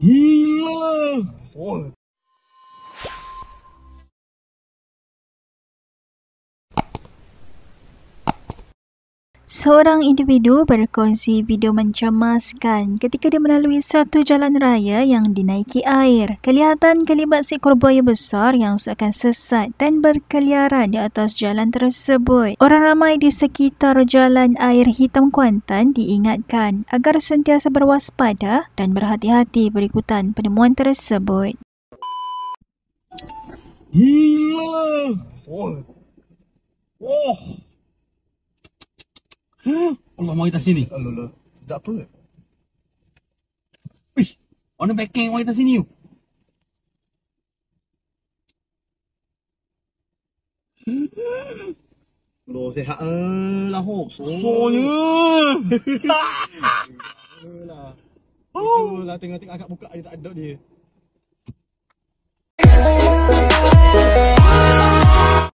Gila. Oh. Seorang individu berkongsi video mencemaskan ketika dia melalui satu jalan raya yang dinaiki air. Kelihatan kelibat seekor buaya besar yang seakan sesat dan berkeliaran di atas jalan tersebut. Orang ramai di sekitar jalan air hitam Kuantan diingatkan agar sentiasa berwaspada dan berhati-hati berikutan penemuan tersebut. Gila. Oh. Oh. Allah mau kita sini. Alah, lah. Tak apa. Wih, mana backing mau kita sini yuk? Lo sihat eh lah ho. Lah. Oh. lah tengok-tengok akak buka dia tak ada dia.